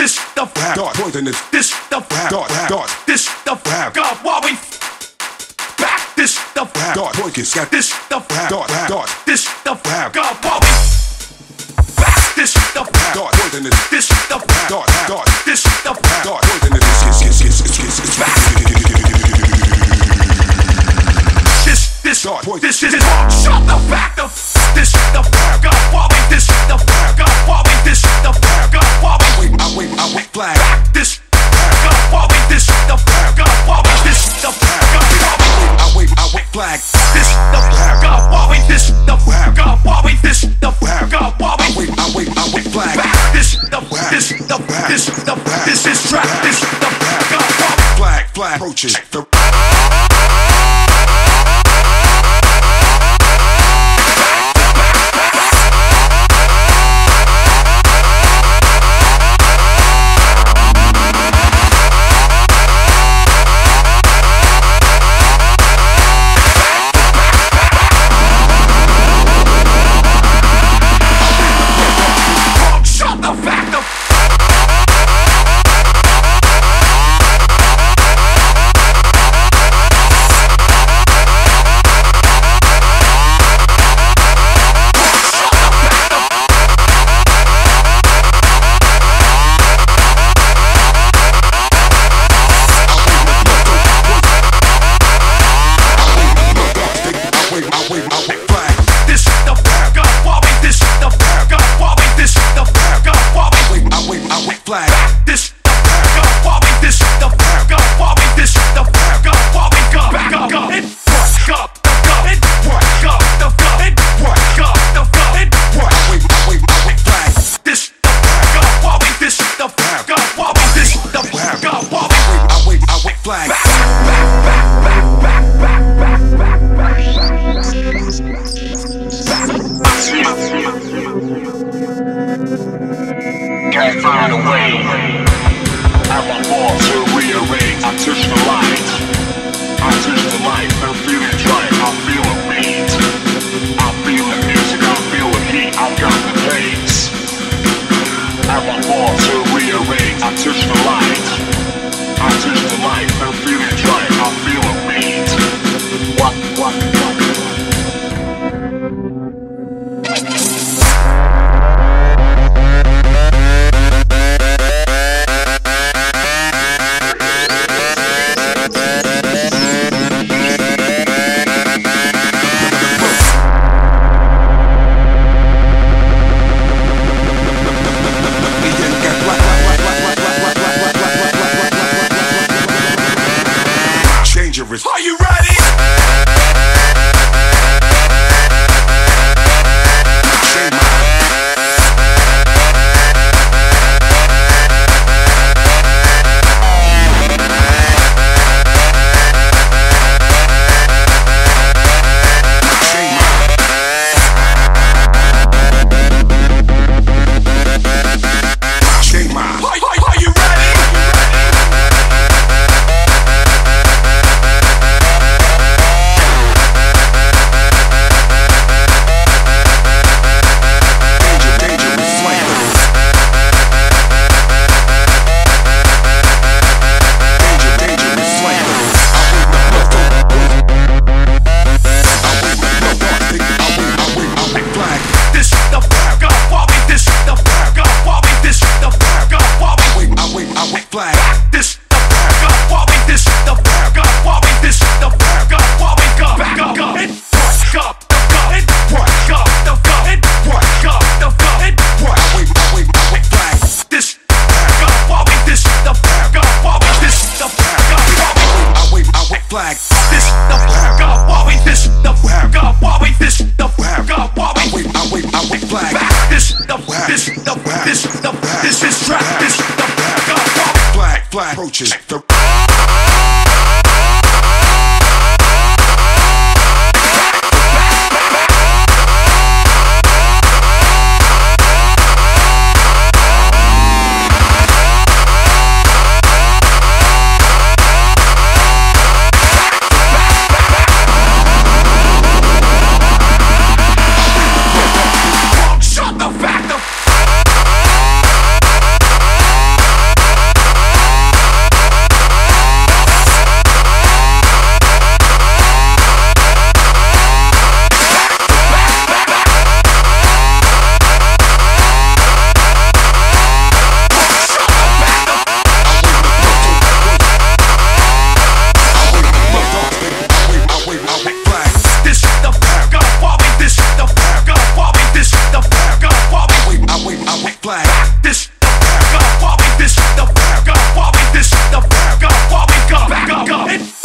this the fuck dart poisonous. This the fuck dart dart this the fuck God, while we back? This the fuck dart poisonous this the fuck dart dart this the fuck God, while we back? This the fuck dart poisonous. This the fuck dart dart this the fuck God, poisonous. This this this this this back. This this dart this this shut the back the this the this the this the this is trap. This the black flag approaches. the flag. This up, back up, up, back up, up, back up, up, back up